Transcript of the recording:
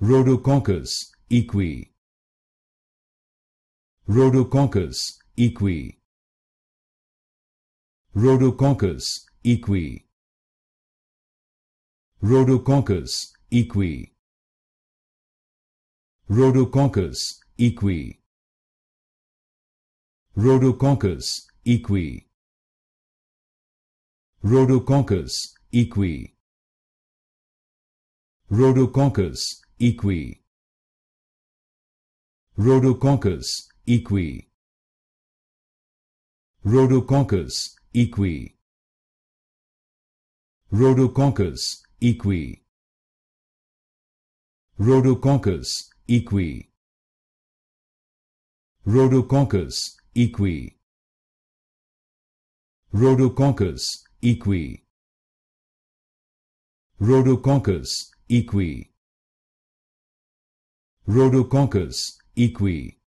Rhodococcus equi. Rhodococcus equi. Rhodococcus equi. Rhodococcus equi. Rhodococcus equi. Rhodococcus equi. Rhodococcus equi. Rhodococcus equi. Rhodococcus equi. Rhodococcus equi. Rhodococcus equi. Rhodococcus equi. Rhodococcus equi. Rhodococcus equi. Rhodococcus equi Rhodococcus equi